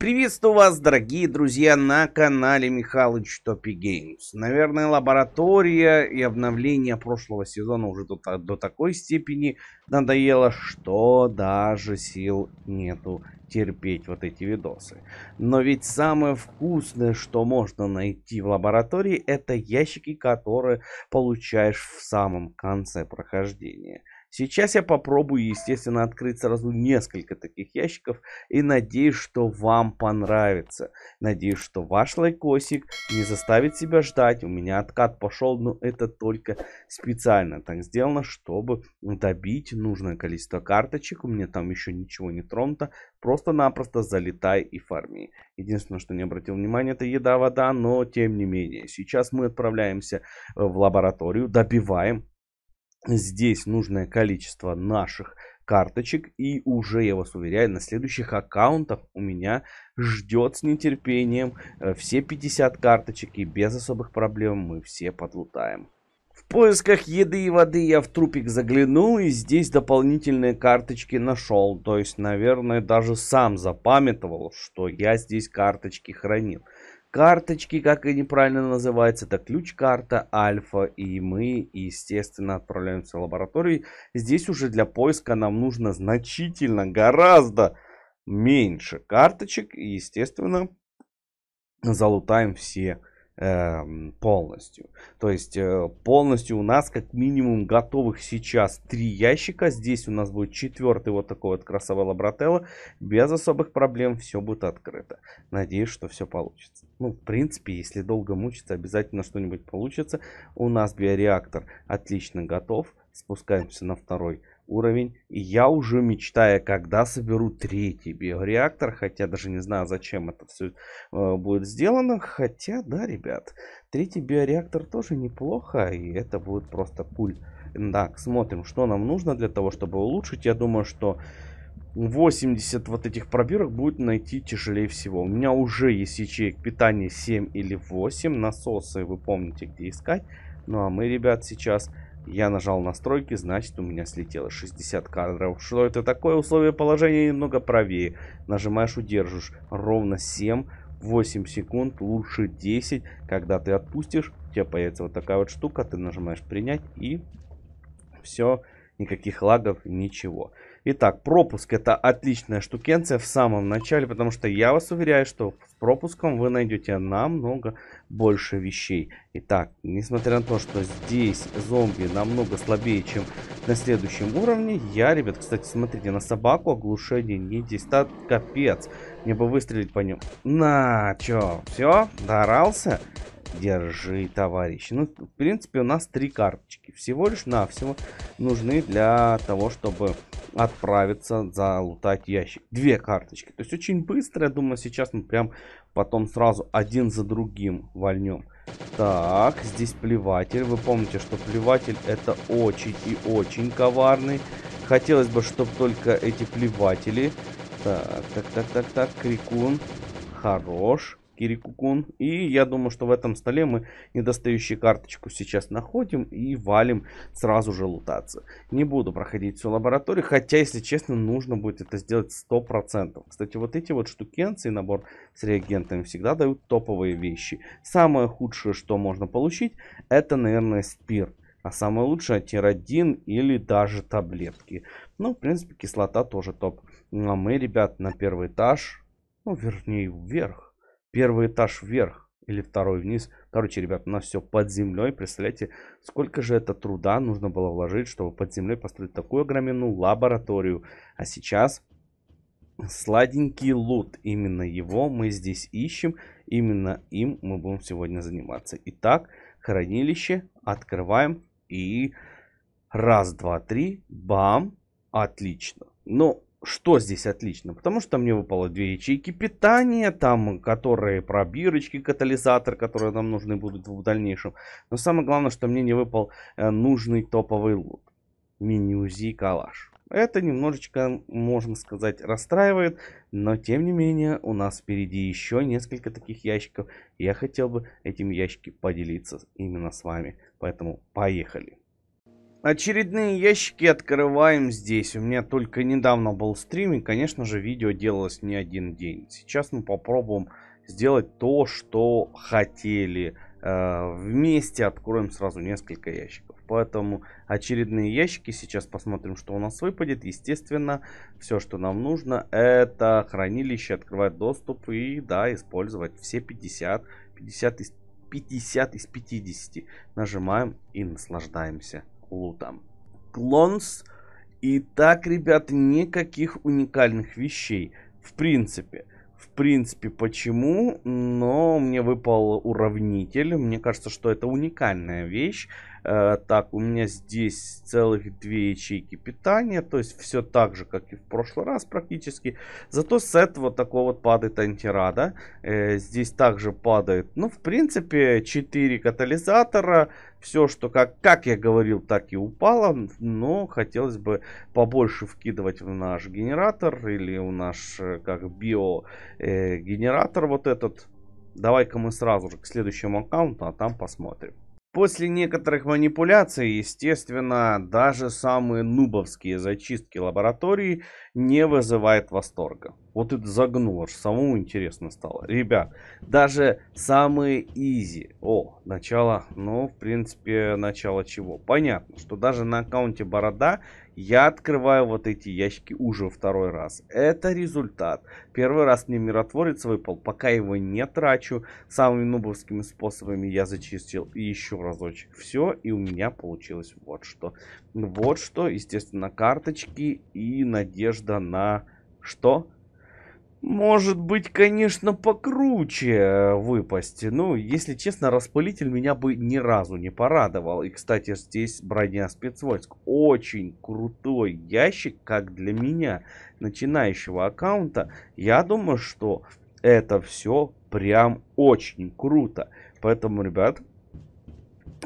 Приветствую вас, дорогие друзья, на канале Михалыч Топи Геймс. Наверное, лаборатория и обновление прошлого сезона уже до, до такой степени надоело, что даже сил нету терпеть вот эти видосы. Но ведь самое вкусное, что можно найти в лаборатории, это ящики, которые получаешь в самом конце прохождения. Сейчас я попробую, естественно, открыть сразу несколько таких ящиков и надеюсь, что вам понравится. Надеюсь, что ваш лайкосик не заставит себя ждать. У меня откат пошел, но это только специально так сделано, чтобы добить нужное количество карточек. У меня там еще ничего не тронуто. Просто-напросто залетай и фарми. Единственное, что не обратил внимания, это еда, вода, но тем не менее. Сейчас мы отправляемся в лабораторию, добиваем здесь нужное количество наших карточек. И уже, я вас уверяю, на следующих аккаунтах у меня ждет с нетерпением э, все 50 карточек. И без особых проблем мы все подлутаем. В поисках еды и воды я в трупик заглянул и здесь дополнительные карточки нашел. То есть, наверное, даже сам запамятовал, что я здесь карточки хранил карточки, как они правильно называются, это ключ-карта альфа, и мы, естественно, отправляемся в лабораторию. Здесь уже для поиска нам нужно значительно, гораздо меньше карточек, и, естественно, залутаем все э, полностью. То есть э, полностью у нас как минимум готовых сейчас три ящика. Здесь у нас будет четвертый вот такой вот красовой лабрателло. Без особых проблем все будет открыто. Надеюсь, что все получится. Ну, в принципе, если долго мучиться, обязательно что-нибудь получится. У нас биореактор отлично готов. Спускаемся на второй уровень. И я уже мечтаю, когда соберу третий биореактор. Хотя даже не знаю, зачем это все э, будет сделано. Хотя, да, ребят, третий биореактор тоже неплохо. И это будет просто пуль. Так, смотрим, что нам нужно для того, чтобы улучшить. Я думаю, что 80 вот этих пробирок будет найти тяжелее всего. У меня уже есть ячеек питания 7 или 8. Насосы вы помните, где искать. Ну а мы, ребят, сейчас я нажал настройки, значит у меня слетело 60 кадров. Что это такое? Условие положения немного правее. Нажимаешь, удержишь ровно 7, 8 секунд, лучше 10. Когда ты отпустишь, у тебя появится вот такая вот штука. Ты нажимаешь принять и все, никаких лагов, ничего. Итак, пропуск это отличная штукенция в самом начале, потому что я вас уверяю, что с пропуском вы найдете намного больше вещей. Итак, несмотря на то, что здесь зомби намного слабее, чем на следующем уровне, я, ребят, кстати, смотрите, на собаку оглушение не действует, капец. Мне бы выстрелить по нему. На, чё, все, дорался? Держи, товарищ. Ну, в принципе, у нас три карточки. Всего лишь навсего нужны для того, чтобы отправиться залутать ящик. Две карточки. То есть очень быстро. Я думаю, сейчас мы прям потом сразу один за другим вольнем. Так, здесь плеватель. Вы помните, что плеватель это очень и очень коварный. Хотелось бы, чтобы только эти плеватели... Так, так, так, так, так, крикун. Хорош. Кирикукун. И я думаю, что в этом столе мы недостающую карточку сейчас находим и валим сразу же лутаться. Не буду проходить всю лабораторию, хотя, если честно, нужно будет это сделать 100%. Кстати, вот эти вот штукенцы, набор с реагентами всегда дают топовые вещи. Самое худшее, что можно получить, это, наверное, спирт. А самое лучшее тиродин или даже таблетки. Ну, в принципе, кислота тоже топ. Ну, а мы, ребят, на первый этаж, ну, вернее, вверх первый этаж вверх или второй вниз. Короче, ребят, у нас все под землей. Представляете, сколько же это труда нужно было вложить, чтобы под землей построить такую огроменную лабораторию. А сейчас сладенький лут. Именно его мы здесь ищем. Именно им мы будем сегодня заниматься. Итак, хранилище открываем. И раз, два, три. Бам. Отлично. Ну, что здесь отлично? Потому что мне выпало две ячейки питания, там, которые пробирочки, катализатор, которые нам нужны будут в дальнейшем. Но самое главное, что мне не выпал э, нужный топовый лут. Мини-УЗИ калаш. Это немножечко, можно сказать, расстраивает, но тем не менее у нас впереди еще несколько таких ящиков. Я хотел бы этим ящиками поделиться именно с вами, поэтому поехали. Очередные ящики открываем здесь. У меня только недавно был стрим, и, конечно же, видео делалось не один день. Сейчас мы попробуем сделать то, что хотели. Э, вместе откроем сразу несколько ящиков. Поэтому очередные ящики. Сейчас посмотрим, что у нас выпадет. Естественно, все, что нам нужно, это хранилище, открывать доступ и, да, использовать все 50. 50 из, 50 из 50. Нажимаем и наслаждаемся лутом. Клонс. И так, ребята, никаких уникальных вещей. В принципе. В принципе, почему? Но мне выпал уравнитель. Мне кажется, что это уникальная вещь. Э, так, у меня здесь целых две ячейки питания. То есть все так же, как и в прошлый раз практически. Зато с этого такого вот падает антирада. Э, здесь также падает, ну, в принципе, 4 катализатора. Все, что, как, как я говорил, так и упало. Но хотелось бы побольше вкидывать в наш генератор. Или в наш, э, как био генератор вот этот. Давай-ка мы сразу же к следующему аккаунту, а там посмотрим. После некоторых манипуляций, естественно, даже самые нубовские зачистки лаборатории не вызывает восторга. Вот это загнуло, аж самому интересно стало. Ребят, даже самые изи. О, начало, ну, в принципе, начало чего? Понятно, что даже на аккаунте Борода я открываю вот эти ящики уже второй раз. Это результат. Первый раз мне миротворец выпал, пока его не трачу. Самыми нубовскими способами я зачистил еще разочек. Все, и у меня получилось вот что. Вот что, естественно, карточки и надежда на что? Может быть, конечно, покруче э, выпасть. Ну, если честно, распылитель меня бы ни разу не порадовал. И, кстати, здесь броня спецвойск. Очень крутой ящик, как для меня, начинающего аккаунта. Я думаю, что это все прям очень круто. Поэтому, ребят,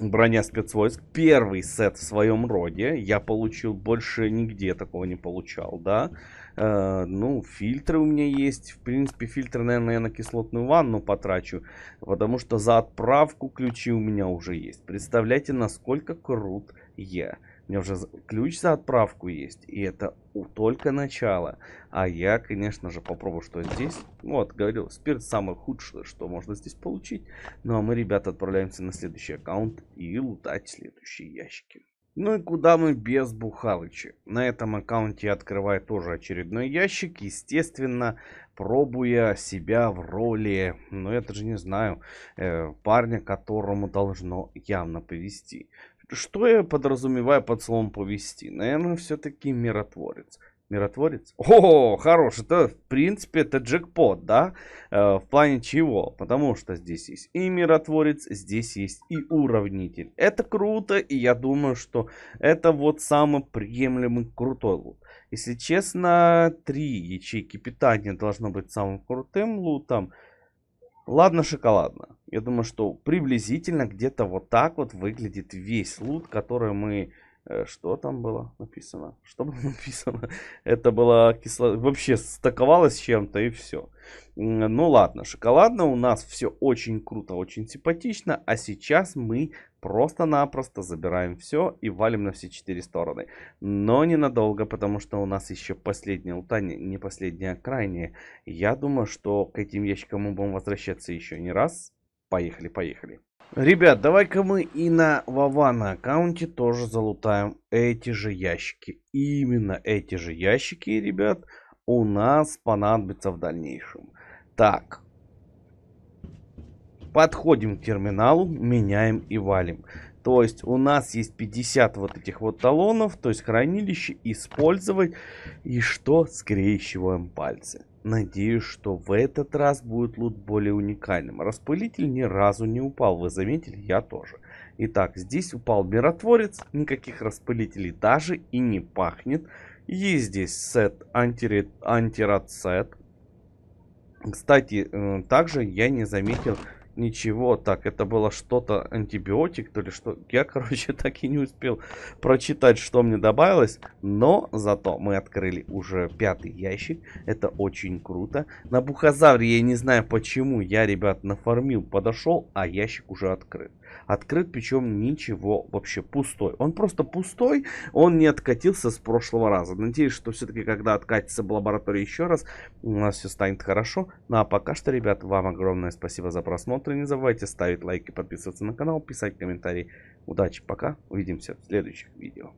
броня спецвойск. Первый сет в своем роде. Я получил больше нигде такого не получал, да. Э, ну, фильтры у меня есть. В принципе, фильтры, наверное, я на кислотную ванну потрачу. Потому что за отправку ключи у меня уже есть. Представляете, насколько крут я. Меня уже ключ за отправку есть. И это только начало. А я, конечно же, попробую, что здесь. Вот, говорил, спирт самое худшее, что можно здесь получить. Ну, а мы, ребята, отправляемся на следующий аккаунт и лутать следующие ящики. Ну и куда мы без Бухалыча? На этом аккаунте я открываю тоже очередной ящик, естественно, пробуя себя в роли, ну это же не знаю, э, парня, которому должно явно повести. Что я подразумеваю под словом повести? Наверное, все-таки миротворец. Миротворец? О, хорош, это в принципе это джекпот, да? Э, в плане чего? Потому что здесь есть и миротворец, здесь есть и уравнитель. Это круто, и я думаю, что это вот самый приемлемый крутой лут. Если честно, три ячейки питания должно быть самым крутым лутом. Ладно, шоколадно. Я думаю, что приблизительно где-то вот так вот выглядит весь лут, который мы Э, что там было написано? Что было написано? Это было кисло... Вообще стаковалось с чем-то и все. Ну ладно, шоколадно у нас все очень круто, очень симпатично. А сейчас мы просто-напросто забираем все и валим на все четыре стороны. Но ненадолго, потому что у нас еще последнее лутание, не последнее, а крайнее. Я думаю, что к этим ящикам мы будем возвращаться еще не раз. Поехали, поехали. Ребят, давай-ка мы и на Вавана аккаунте тоже залутаем эти же ящики. Именно эти же ящики, ребят, у нас понадобятся в дальнейшем. Так. Подходим к терминалу, меняем и валим. То есть у нас есть 50 вот этих вот талонов, то есть хранилище использовать. И что? Скрещиваем пальцы. Надеюсь, что в этот раз будет лут более уникальным. Распылитель ни разу не упал, вы заметили? Я тоже. Итак, здесь упал миротворец, никаких распылителей даже и не пахнет. Есть здесь сет анти антирад-сет. Кстати, э, также я не заметил Ничего, так, это было что-то антибиотик, то ли что. Я, короче, так и не успел прочитать, что мне добавилось. Но зато мы открыли уже пятый ящик. Это очень круто. На Бухазавре я не знаю почему. Я, ребят, нафармил, подошел, а ящик уже открыт. Открыт, причем ничего вообще пустой. Он просто пустой, он не откатился с прошлого раза. Надеюсь, что все-таки, когда откатится в лаборатории еще раз, у нас все станет хорошо. Ну а пока что, ребят, вам огромное спасибо за просмотр. Не забывайте ставить лайки, подписываться на канал, писать комментарии. Удачи, пока, увидимся в следующих видео.